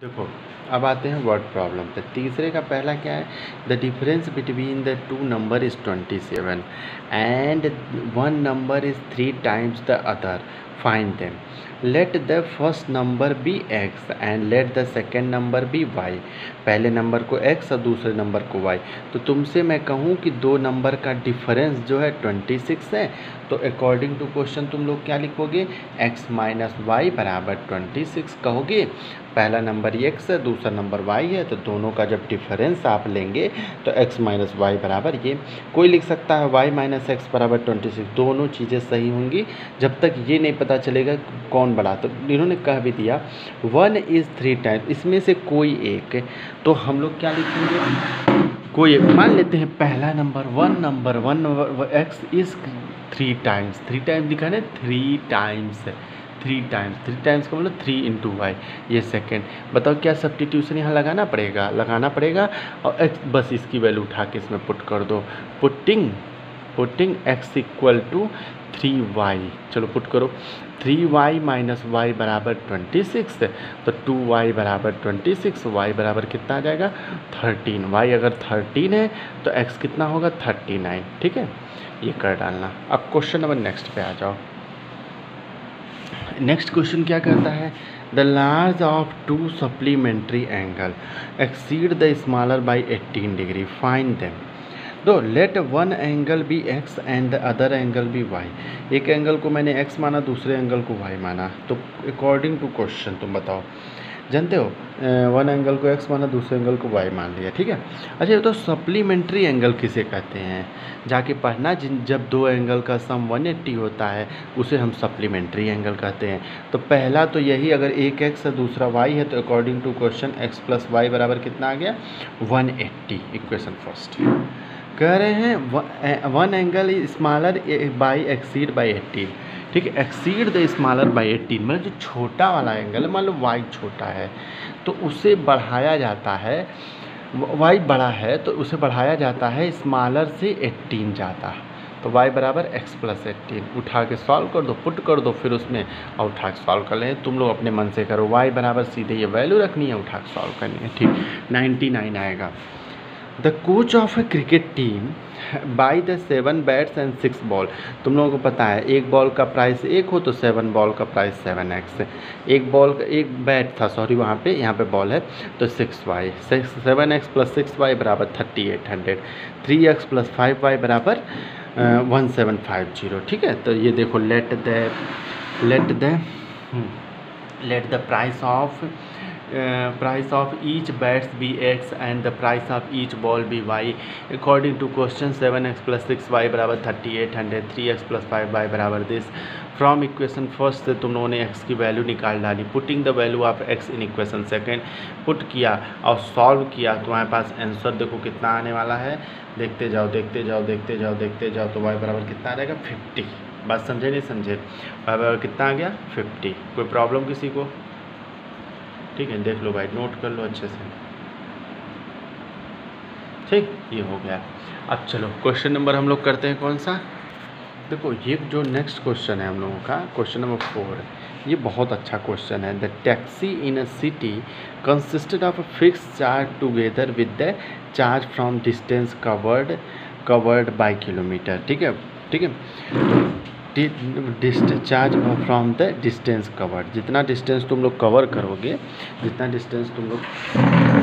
देखो, अब आते हैं वर्ड प्रॉब्लम पे तीसरे का पहला क्या है? The difference between the two number is twenty seven and one number is three times the other find them let the first number be X and let the second number be Y पहले number को X और दूसरे number को Y तो तुमसे मैं कहूँ कि दो नंबर का डिफरेंस जो है ट्वेंटी सिक्स है. तो अकॉर्डिंग टू क्वेश्चन तुम लोग क्या लिखोगे? एक्स माइनस वाई बराबर ट्वेंटी सिक्स कहोगे. पहला नंबर एक्स है, दूसरा नंबर वाई है तो दोनों का जब डिफरेंस आप लेंगे तो एक्स माइनस वाई बराबर ये. कोई लिख सकता है वाई माइनस एक्स बराबर ट्वेंटी सिक्स दोनों चीज़ें सही होंगी. जब तक ये नहीं पता चलेगा कौन बड़ा। तो इन्होंने कह भी दिया, वन इज़ थ्री टाइम, इसमें से कोई एक तो हम लोग क्या लिखेंगे? कोई एक, मान लेते हैं पहला number, one number, one X is three times three times लिखा है three times three times three times का मतलब थ्री इंटू वाई ये सेकेंड बताओ क्या सब्सटीट्यूशन यहाँ लगाना पड़ेगा? लगाना पड़ेगा, और एक्स बस इसकी वैल्यू उठा के इसमें पुट कर दो। Putting putting X equal to three Y चलो पुट करो। थ्री वाई माइनस वाई बराबर ट्वेंटी सिक्स तो टू वाई बराबर ट्वेंटी सिक्स वाई बराबर कितना आ जाएगा? थर्टीन वाई अगर थर्टीन है तो एक्स कितना होगा? थर्टी नाइन ठीक है? ये कर डालना। अब क्वेश्चन नंबर नेक्स्ट पे आ जाओ। नेक्स्ट क्वेश्चन क्या करता है? The large of two supplementary angle exceed the smaller by eighteen degree find them दो let one angle be X and other angle be Y एक एंगल को मैंने एक्स माना, दूसरे एंगल को वाई माना। तो अकॉर्डिंग टू क्वेश्चन तुम बताओ। जानते हो? वन एंगल को एक्स माना, दूसरे एंगल को वाई मान लिया, ठीक है? अच्छा ये तो सप्लीमेंट्री एंगल किसे कहते हैं? जाके पढ़ना, जिन, जब दो एंगल का सम 180 होता है, उसे हम सप्लीमेंट्री एंगल कहते हैं। तो पहला तो यही, अगर एक एक्स है, दूसरा वाई है तो according to question X plus Y बराबर कितना आ गया? 180 इक्वेशन फ़र्स्ट कह रहे हैं one angle is smaller by exceed by eighteen ठीक है exceed the smaller by eighteen मतलब जो छोटा वाला एंगल मान लो वाई छोटा है तो उसे बढ़ाया जाता है वाई बड़ा है तो उसे बढ़ाया जाता है स्मॉलर से एट्टीन जाता है तो y बराबर एक्स प्लस एट्टीन उठा के सॉल्व कर दो पुट कर दो, फिर उसमें, और उठा के सॉल्व कर लें। तुम लोग अपने मन से करो, y बराबर सीधे ये वैल्यू रखनी है, उठा के सॉल्व करनी है। ठीक नाइन्टी नाइन आएगा। The coach of a cricket team by the seven bats and six ball तुम लोगों को पता है, एक बॉल का प्राइस एक हो तो सेवन बॉल का प्राइस सेवन एक्स एक बॉल का एक बैट था सॉरी वहाँ पे, यहाँ पे बॉल है तो six Y six seven X plus six Y बराबर thirty eight hundred three X plus five Y बराबर वन सेवन फाइव ज़ीरो ठीक है? तो ये देखो let the let the let the price of price of each bats be x and the price of each ball be y. According to question 7x plus 6y बराबर 3800 3x plus 5y बराबर this from equation first से तुम लोगों ने x की value निकाल डाली. Putting the value of X in equation second put किया और सॉल्व किया. तुम्हारे पास आंसर देखो कितना आने वाला है. देखते जाओ देखते जाओ देखते जाओ देखते जाओ तो वाई बराबर कितना आ जाएगा फिफ्टी बात समझे नहीं समझे? वाई बराबर कितना आ गया? फिफ्टी कोई प्रॉब्लम किसी को? ठीक है, देख लो भाई नोट कर लो अच्छे से। ठीक, ये हो गया। अब चलो क्वेश्चन नंबर हम लोग करते हैं कौन सा? देखो, ये जो नेक्स्ट क्वेश्चन है हम लोगों का क्वेश्चन नंबर फोर ये बहुत अच्छा क्वेश्चन है। The taxi in a city consisted of a fix charge together with the charge from distance covered covered by kilometer ठीक है? ठीक है? Discharge from the distance covered जितना डिस्टेंस तुम लोग कवर करोगे, जितना डिस्टेंस तुम लोग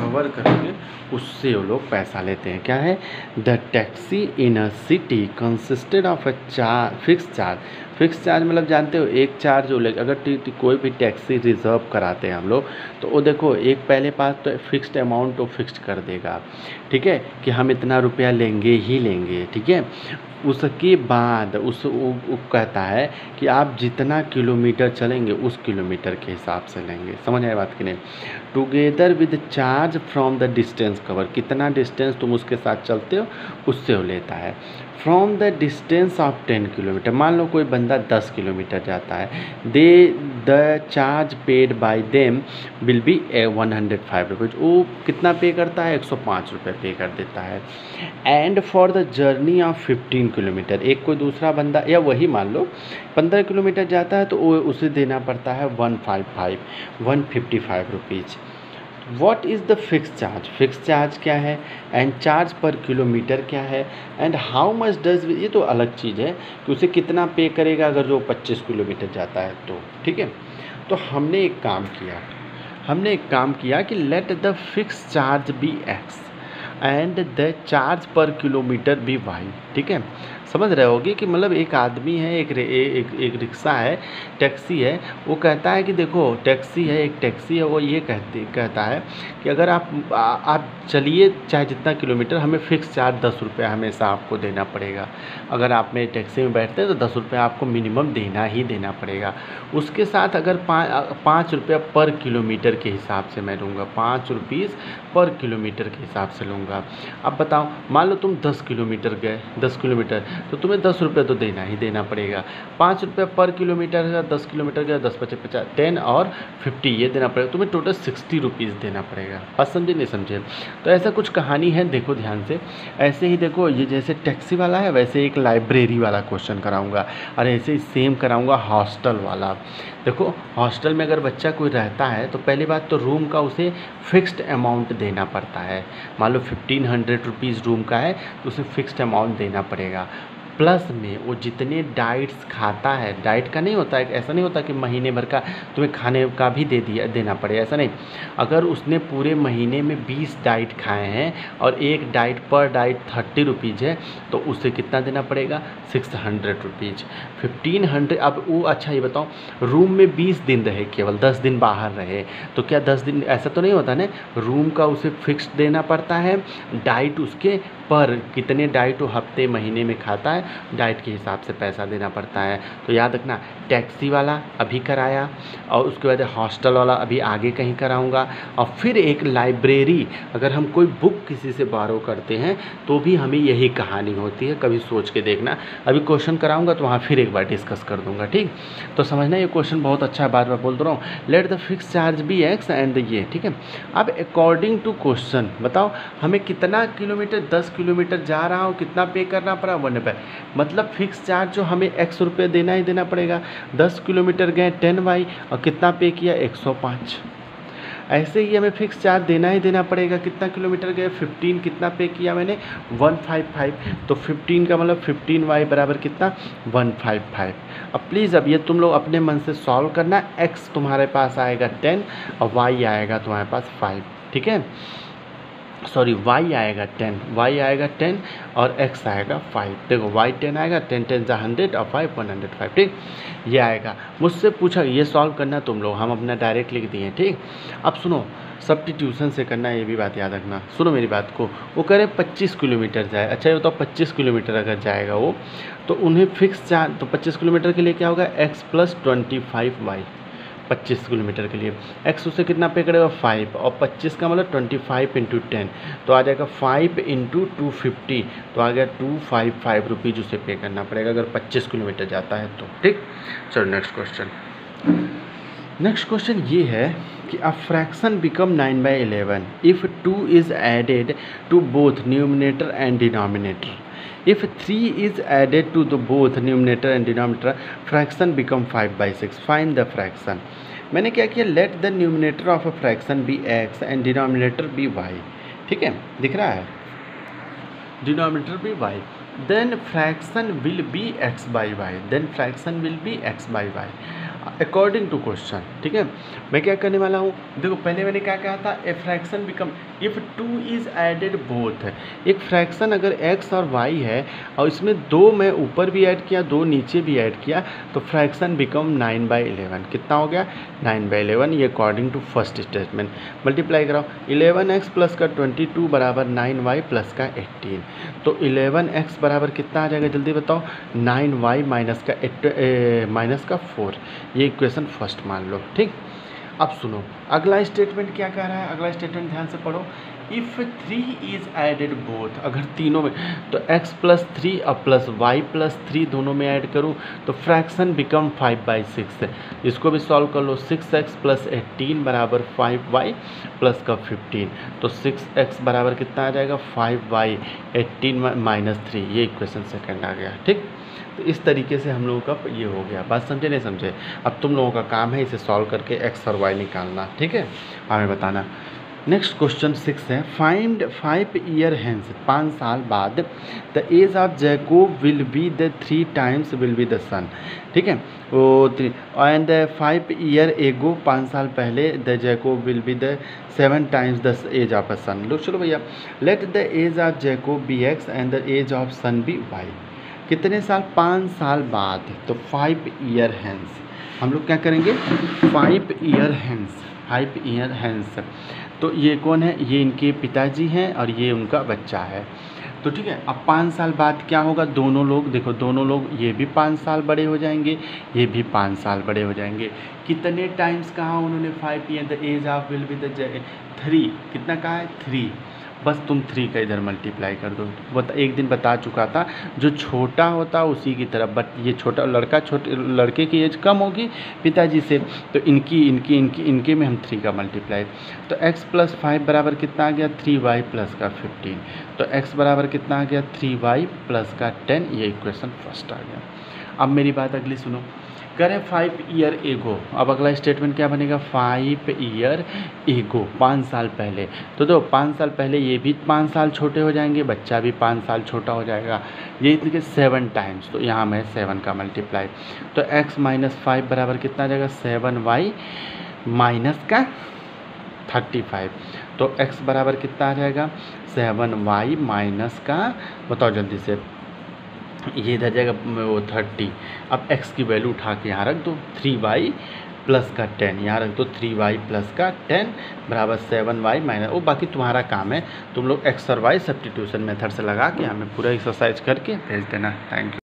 कवर करोगे, उससे वो लोग पैसा लेते हैं। क्या है? The taxi in a city consisted of a चार फिक्स चार्ज फिक्स चार्ज मतलब जानते हो, एक चार्ज जो ले, अगर कोई भी टैक्सी रिज़र्व कराते हैं हम लोग तो वो देखो, एक पहले पास तो फिक्स्ड अमाउंट तो फिक्स कर देगा। ठीक है? कि हम इतना रुपया लेंगे ही लेंगे, ठीक है? उसके बाद उस वो, कहता है कि आप जितना किलोमीटर चलेंगे उस किलोमीटर के हिसाब से लेंगे। समझ आए बात कि नहीं? Together with charge from the distance cover कितना डिस्टेंस तुम उसके साथ चलते हो उससे वो लेता है। From the distance of ten kilometer मान लो कोई बंदा दस किलोमीटर जाता है they the charge paid by them will be a one hundred five rupees वो कितना पे करता है? एक सौ पाँच रुपये पे कर देता है। And for the journey of fifteen kilometer एक कोई दूसरा बंदा, या वही मान लो, पंद्रह किलोमीटर जाता है तो वो उसे देना पड़ता है one five five one fifty five rupees what is the fix charge fix charge क्या है? एंड चार्ज पर किलोमीटर क्या है? एंड हाउ मच डज ये तो अलग चीज़ है कि उसे कितना पे करेगा अगर जो 25 किलोमीटर जाता है तो ठीक है? तो हमने एक काम किया। हमने एक काम किया कि let the fix charge be X and the charge per kilometer be Y ठीक है? समझ रहे होगी कि मतलब एक आदमी है एक ए, एक एक रिक्शा है टैक्सी है वो कहता है कि देखो टैक्सी है एक टैक्सी है वो ये कहती कहता है कि अगर आप आ, आप चलिए चाहे जितना किलोमीटर हमें फ़िक्स चार्ज दस रुपये हमेशा आपको देना पड़ेगा। अगर आप मेरे टैक्सी में बैठते हैं तो दस रुपये आपको मिनिमम देना ही देना पड़ेगा। उसके साथ अगर पाँच रुपया पर किलोमीटर के हिसाब से मैं लूँगा पाँच रुपीज़ पर किलोमीटर के हिसाब से लूँगा। अब बताओ मान लो तुम दस किलोमीटर गए दस किलोमीटर तो तुम्हें दस रुपये तो देना ही देना पड़ेगा। पाँच रुपये पर किलोमीटर है, दस किलोमीटर का दस पचास पचास टेन और फिफ्टी ये देना पड़ेगा। तुम्हें टोटल सिक्सटी रुपीज़ देना पड़ेगा। बात समझे नहीं समझे। तो ऐसा कुछ कहानी है, देखो ध्यान से। ऐसे ही देखो, ये जैसे टैक्सी वाला है, वैसे एक लाइब्रेरी वाला क्वेश्चन कराऊँगा। और ऐसे ही सेम कराऊँगा हॉस्टल वाला। देखो, हॉस्टल में अगर बच्चा कोई रहता है तो पहली बात तो रूम का उसे फिक्स्ड अमाउंट देना पड़ता है। मान लो फिफ्टीन हंड्रेड रुपीज़ रूम का है तो उसे फिक्स्ड अमाउंट देना पड़ेगा। प्लस में वो जितने डाइट्स खाता है, डाइट का नहीं होता है ऐसा नहीं होता कि महीने भर का तुम्हें खाने का भी दे दिया, देना पड़े, ऐसा नहीं। अगर उसने पूरे महीने में बीस डाइट खाए हैं और एक diet per diet thirty rupees है तो उसे कितना देना पड़ेगा? Six hundred rupees. Fifteen hundred, अब वो अच्छा ये बताओ, रूम में बीस दिन रहे, केवल दस दिन बाहर रहे तो क्या दस दिन, ऐसा तो नहीं होता ना? रूम का उसे फिक्स देना पड़ता है, डाइट उसके पर कितने डाइट वो हफ़्ते, महीने में खाता है डाइट के हिसाब से पैसा देना पड़ता है। तो याद रखना, टैक्सी वाला अभी कराया और उसके बाद हॉस्टल वाला अभी आगे कहीं कराऊँगा और फिर एक लाइब्रेरी, अगर हम कोई बुक किसी से बारो करते हैं तो भी हमें यही कहानी होती है, कभी सोच के देखना। अभी क्वेश्चन कराऊँगा तो वहाँ फिर एक बार डिस्कस कर दूँगा, ठीक? तो समझना ये क्वेश्चन बहुत अच्छा है बार बार बोल रहा हूँ। Let the fix charge be X and ये ठीक है? अब अकॉर्डिंग टू क्वेश्चन बताओ, हमें कितना किलोमीटर, दस किलोमीटर जा रहा हूँ, कितना पे करना पड़ा वन पे मतलब फिक्स चार्ज जो हमें एक्स रुपये देना ही देना पड़ेगा। दस किलोमीटर गए, टेन वाई, और कितना पे किया? एक सौ पाँच। ऐसे ही हमें फिक्स चार्ज देना ही देना पड़ेगा। कितना किलोमीटर गए? फिफ्टीन कितना पे किया मैंने? वन फाइव फाइव तो फिफ्टीन का मतलब फिफ्टीन वाई बराबर कितना? वन फाइव फाइव अब प्लीज़ अब ये तुम लोग अपने मन से सॉल्व करना। एक्स तुम्हारे पास आएगा टेन, और वाई आएगा तुम्हारे पास फाइव ठीक है? सॉरी वाई आएगा टेन वाई आएगा टेन और एक्स आएगा फाइव देखो वाई टेन आएगा टेन टेन जा हंड्रेड और फाइव वन हंड्रेड फाइव ठीक? ये आएगा। मुझसे पूछा, ये सॉल्व करना तुम लोग, हम अपना डायरेक्ट लिख दिए, ठीक? अब सुनो ट्यूशन से करना, ये भी बात याद रखना। सुनो मेरी बात को, वो कह रहे पच्चीस किलोमीटर जाए। अच्छा ये बताओ, पच्चीस किलोमीटर अगर जाएगा वो तो उन्हें फिक्स चार्ज तो पच्चीस किलोमीटर के लिए क्या होगा? X plus twenty five Y पच्चीस किलोमीटर के लिए। एक्स उसे कितना पे करेगा? फाइव और पच्चीस का मतलब ट्वेंटी फाइव इंटू टेन तो आ जाएगा फाइव इंटू टू फिफ्टी तो आ गया टू फाइव फाइव रुपीज़ उसे पे करना पड़ेगा अगर पच्चीस किलोमीटर जाता है तो। ठीक? चलो नेक्स्ट क्वेश्चन नेक्स्ट क्वेश्चन ये है कि a fraction become nine by eleven if two is added to both numerator and denominator if 3 is added to the both numerator and denominator, fraction become 5 by 6 find the fraction. मैंने क्या किया? Let the numerator of a fraction be X and denominator be Y ठीक है? दिख रहा है? Denominator be Y then fraction will be X by Y then fraction will be X by Y according to question ठीक है? मैं क्या करने वाला हूँ? देखो, पहले मैंने क्या कहा था? A fraction become if two is added both एक फ्रैक्शन अगर एक्स और वाई है, और इसमें दो मैं ऊपर भी ऐड किया, दो नीचे भी ऐड किया तो fraction become nine by eleven कितना हो गया? नाइन बाई इलेवन ये according to first statement multiply कराओ। इलेवन एक्स प्लस का ट्वेंटी टू बराबर नाइन वाई प्लस का एट्टीन तो इलेवन एक्स बराबर कितना आ जाएगा? जल्दी बताओ। नाइन वाई माइनस का एट माइनस का फोर ये इक्वेशन फ़र्स्ट मान लो, ठीक? अब सुनो, अगला स्टेटमेंट क्या कह रहा है? अगला स्टेटमेंट ध्यान से पढ़ो। If three is added both अगर तीनों में तो x प्लस थ्री और प्लस वाई प्लस थ्री दोनों में ऐड करूँ तो fraction become five by six इसको भी सॉल्व कर लो सिक्स एक्स प्लस एटीन बराबर फाइव वाई प्लस का फिफ्टीन तो सिक्स एक्स बराबर कितना आ जाएगा? Five Y eighteen minus three ये इक्वेशन सेकेंड आ गया, ठीक? तो इस तरीके से हम लोगों का ये हो गया। बात समझे, नहीं समझे? अब तुम लोगों का काम है इसे सॉल्व करके एक्स और वाई निकालना, ठीक है? हमें बताना। नेक्स्ट क्वेश्चन सिक्स है। फाइंड फाइव ईयर हैंस पाँच साल बाद the age of Jacob will be the three times will be the son ठीक है? वो three and five year ago पाँच साल पहले the Jacob will be the seven times the age of a son लो चलो भैया let the age of Jacob be X and the age of son be Y कितने साल? पाँच साल बाद। तो फाइव ईयर हैंस हम लोग क्या करेंगे? Five year hence five year hence तो ये कौन है? ये इनके पिताजी हैं और ये उनका बच्चा है। तो ठीक है, अब पाँच साल बाद क्या होगा? दोनों लोग, देखो, दोनों लोग ये भी पाँच साल बड़े हो जाएँगे, ये भी पाँच साल बड़े हो जाएँगे। कितने टाइम्स कहा उन्होंने five year the age of will be the three कितना कहा है? थ्री बस तुम थ्री का इधर मल्टीप्लाई कर दो। वो एक दिन बता चुका था, जो छोटा होता उसी की तरफ़ बट ये छोटा लड़का, छोटे लड़के की एज कम होगी पिताजी से। तो इनकी इनकी इनकी, इनके में हम थ्री का मल्टीप्लाई तो एक्स प्लस फाइव बराबर कितना आ गया? थ्री वाई प्लस का फिफ्टीन तो एक्स बराबर कितना आ गया? थ्री वाई प्लस का टेन ये इक्वेशन फ़र्स्ट आ गया। अब मेरी बात अगली सुनो। करें फाइव ईयर एगो अब अगला स्टेटमेंट क्या बनेगा? फाइव ईयर एगो पाँच साल पहले। तो दो पाँच साल पहले ये भी पाँच साल छोटे हो जाएँगे, बच्चा भी पाँच साल छोटा हो जाएगा। ये इतने सेवन टाइम्स तो यहाँ में सेवन का मल्टीप्लाई तो एक्स माइनस फाइव बराबर कितना आ जाएगा? सेवन वाई माइनस का थर्टी फाइव तो एक्स बराबर कितना आ जाएगा? सेवन वाई माइनस का, बताओ जल्दी से। ये इधर जाएगा, वो थर्टी अब एक्स की वैल्यू उठा के यहाँ रख दो थ्री वाई प्लस का टेन यहाँ रख दो थ्री वाई प्लस का टेन बराबर सेवन वाई माइनस वो बाकी तुम्हारा काम है। तुम लोग एक्स और वाई सब्टीट्यूशन मेथड से लगा के हमें पूरा एक्सरसाइज करके भेज देना। Thank you